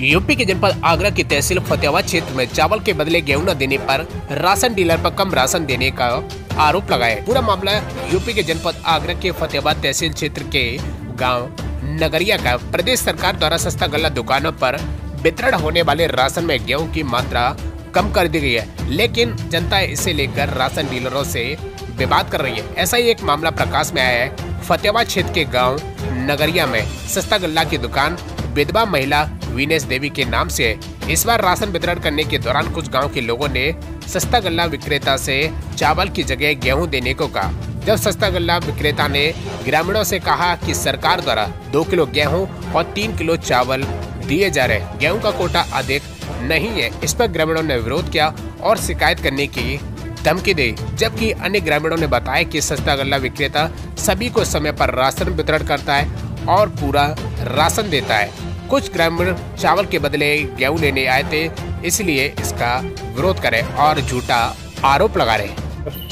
UP के जनपद आगरा की तहसील फतेहाबाद क्षेत्र में चावल के बदले गेहूँ न देने पर राशन डीलर पर कम राशन देने का आरोप लगाया है। पूरा मामला यूपी के जनपद आगरा के फतेहाबाद तहसील क्षेत्र के गाँव नगरिया का प्रदेश सरकार द्वारा सस्ता गल्ला दुकानों पर वितरण होने वाले राशन में गेहूँ की मात्रा कम कर दी गई है, लेकिन जनता इसे लेकर राशन डीलरों से विवाद कर रही है। ऐसा ही एक मामला प्रकाश में आया है। फतेहाबाद क्षेत्र के गाँव नगरिया में सस्ता गल्ला की दुकान विधवा महिला वीनेश देवी के नाम से इस बार राशन वितरण करने के दौरान कुछ गाँव के लोगों ने सस्ता गल्ला विक्रेता से चावल की जगह गेहूँ देने को कहा। जब सस्ता गल्ला विक्रेता ने ग्रामीणों से कहा कि सरकार द्वारा दो किलो गेहूँ और तीन किलो चावल दिए जा रहे गेहूँ का कोटा अधिक नहीं है, इस पर ग्रामीणों ने विरोध किया और शिकायत करने की धमकी दी। जबकि अन्य ग्रामीणों ने बताया कि सस्ता गल्ला विक्रेता सभी को समय पर राशन वितरण करता है और पूरा राशन देता है। कुछ ग्रामीण चावल के बदले गेहूँ लेने आए थे इसलिए इसका विरोध करे और झूठा आरोप लगा रहे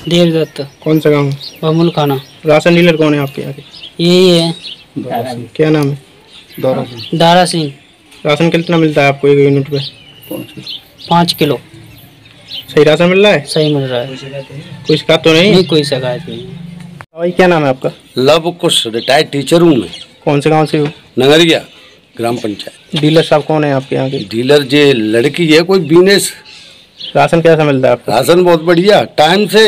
देव दत्त। कौन सा गाँव? बमुल खाना। राशन डीलर कौन है आपके यहाँ के यही है क्या नाम है? दारा सिंह। राशन कितना मिलता है आपको एक यूनिट पे? पाँच किलो। सही राशन मिल रहा है? सही मिल रहा है। कोई शिकायत तो नहीं? नहीं कोई शिकायत नहीं। भाई क्या नाम है आपका? लव कुश रिटायर्ड टीचर हूँ मैं। कौन से गाँव से हो? नगरिया। ग्राम पंचायत। डीलर साहब कौन है आपके यहाँ के? डीलर जे लड़की है कोई बिज़नेस राशन कैसा मिलता है आपको? राशन बहुत बढ़िया टाइम से।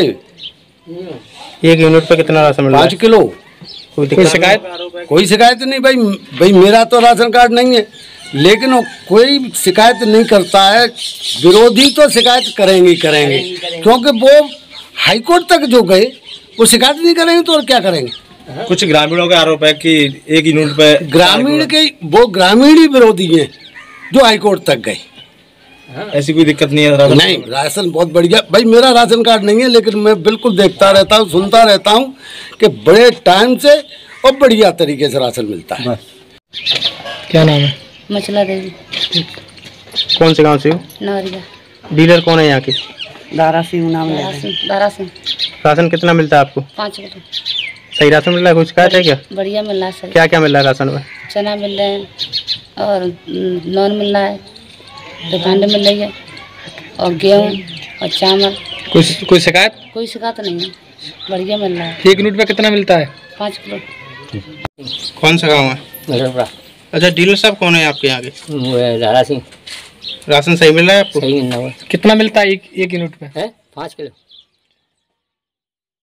एक यूनिट पे कितना राशन मिल रहा पाँच किलो। कोई कोई शिकायत? कोई शिकायत नहीं भाई भाई मेरा तो राशन कार्ड नहीं है लेकिन वो कोई शिकायत नहीं करता है। विरोधी तो शिकायत करेंगे करेंगे। क्योंकि वो हाईकोर्ट तक जो गए वो शिकायत नहीं करेंगे तो और क्या करेंगे? कुछ ग्रामीणों का आरोप है कि एक यूनिट पे ग्रामीण के वो ग्रामीण ही विरोधी हैं जो हाईकोर्ट तक गए। ऐसी कोई दिक्कत नहीं है राशन नहीं राशन बहुत बढ़िया। भाई मेरा राशन कार्ड नहीं है लेकिन मैं बिल्कुल देखता रहता हूँ सुनता रहता हूँ कि बड़े टाइम से और बढ़िया तरीके से राशन मिलता है। क्या नाम है? मछला देवी। कौन से गाँव से हो? नवरिया। डीलर कौन है यहाँ के? दारा सिंह नाम दारा सिंह राशन कितना मिलता है आपको? पाँच किलो सही राशन मिल रहा है? कोई शिकायत है क्या? बढ़िया मिल रहा है सही क्या क्या मिल रहा है राशन में? चना मिल रहे हैं और नॉन मिल रहा है रिफाइंड मिल रही है और गेहूँ और चावल। कोई कोई शिकायत? कोई शिकायत नहीं है। बढ़िया मिल रहा है। एक यूनिट पे कितना मिलता है? पाँच किलो। कौन सा गाँव है? अच्छा डीलर साहब कौन है आपके यहाँ के? सिंह। राशन सही मिल रहा है आपको? सही मिल रहा है। कितना मिलता है एक एक यूनिट पे है? पाँच किलो।